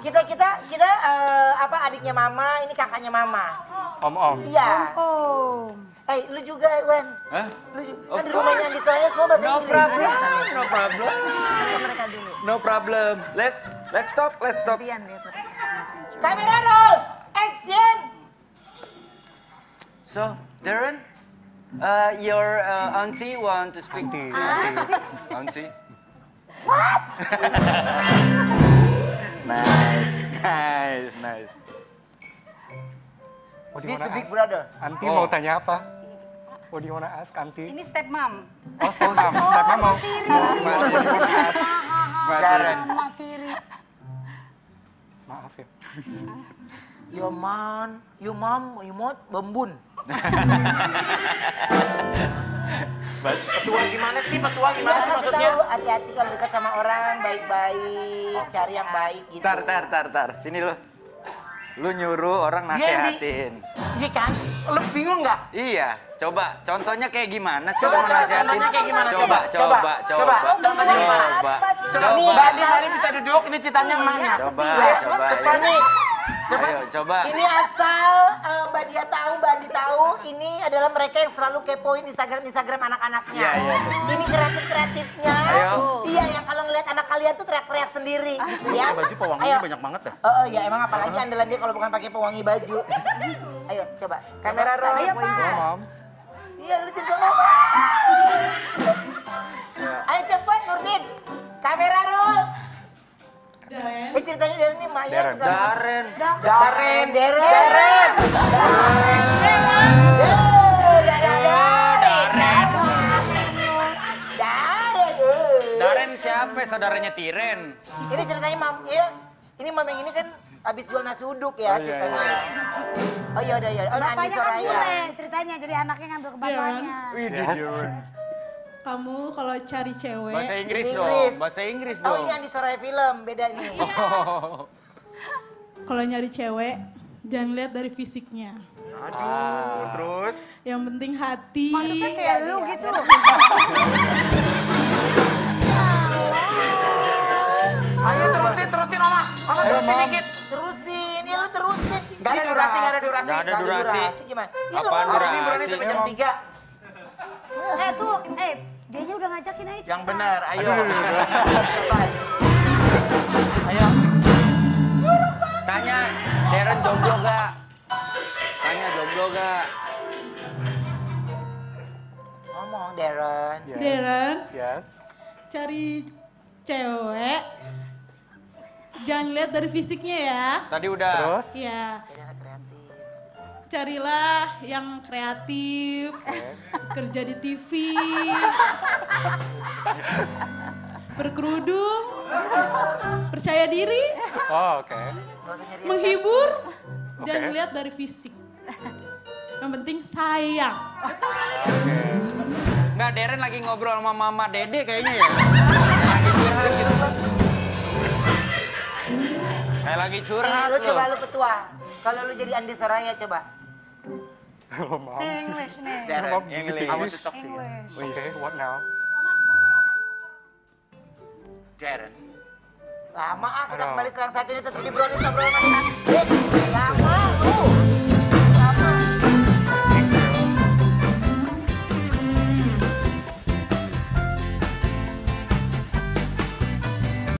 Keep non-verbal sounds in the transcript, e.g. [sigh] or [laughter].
Kita kita kita eh, apa adiknya mama, ini kakaknya mama. Om-om. Iya. Oh. Eh, lu juga, Wen. Hah? Lu juga. Of Kan di rumahnya. Andi Soraya semua bahasa No Inggris. problem, no problem, mereka dulu. no problem. Let's let's stop, let's stop. Gantian ya. Kamera roll, action. So, Darren, uh, your uh, auntie want to speak to auntie. Auntie. What? [laughs] What do you wanna big ask? brother. Anti Oh. mau tanya apa? What do you wanna ask, Anti? Ini step mom. Oh, step mom. Step mom mau. Darren. Maaf ya. Your mom, your mom, your mom bembun. [laughs] Petua gimana sih? Petua gimana sih maksudnya? tahu hati-hati kalau dekat sama orang baik-baik, cari yang baik gitu. Tar, tar, tar, tar. Sini lo. Lu nyuruh orang di- nasehatin. Iya kan? Lu bingung nggak? Iya, coba contohnya kayak gimana sih Coba, coba, nasehatin? contohnya kayak gimana? Coba, Coba, coba, coba, coba. coba. Contohnya gimana? Coba, Coba, coba. Mbak Andi mari bisa duduk, ini ceritanya emaknya. Coba, Iya, coba, Cepat ayo. nih. Coba. Ayo, coba. Ini asal eh, Mbak Dia tahu, Mbak Andi tahu, ini adalah mereka yang selalu kepoin Instagram Instagram anak-anaknya. Iya, iya. Ini kreatif kreatifnya. Ayo. Iya, yang kalau ngeliat anak kalian tuh teriak-teriak sendiri, gitu ya. Pakai baju pewanginya Ayo. banyak banget dah. Oh, oh, ya emang apalagi andalan dia kalau bukan pakai pewangi baju. [laughs] Ayo, coba. Kamera roll. Ayo, Pak. Ceritanya dari ini Maya. Darren. juga- Darren. Daren, Daren. Daren. Daren. Daren. Daren siapa? Saudaranya Tiren. Ini ceritanya mam, ya. Ini mam yang ini kan habis jual nasi uduk ya Oh, iya, ceritanya. Oh iya, iya, iya. Oh, Bapaknya kan bule ceritanya, jadi anaknya ngambil ke bapaknya. Yes. Kamu kalau cari cewek, Bahasa Inggris Inggris. dong. Bahasa Inggris Oh dong. ini Andi Soraya film, beda nih. [laughs] kalau nyari cewek jangan lihat dari fisiknya. Aduh, terus. Yang penting hati. Maksudnya kayak lu gitu. [laughs] Ayo terusin, terusin Oma. Oma terusin dikit. Terusin, ya lu terusin. Gak ada durasi, gak ada durasi. Nggak ada durasi. gimana? Ya lu Apaan ngomong. Hari ini berani Durasi. sampai jam 3. Eh tuh, eh dia udah ngajakin aja. Yang benar, ayo. Cepat. Ayo. Tanya, Darren jomblo gak? Tanya jomblo gak? Ngomong Darren. Yes. Darren, Yes. cari cewek jangan lihat dari fisiknya ya. Tadi udah. Terus? Ya, kreatif. Carilah yang kreatif, kerja di TV, berkerudung, percaya diri, Oh, oke. Nyari menghibur, jangan Oke. lihat dari fisik. Yang penting sayang. Nggak, Darren lagi ngobrol sama Mama Dede kayaknya ya. Lagi curhat gitu. Kayak lagi Eh, curhat lu coba lu petua. Kalau lu jadi Andi Soraya coba. Kalau mom. English nih. Darren, Mom Yang gitu. lihat. I want to talk to you. English. Oke, what now? Darren. Lama ah kita kembali selang satu ini tetap di Brownies obrolan Lama lu.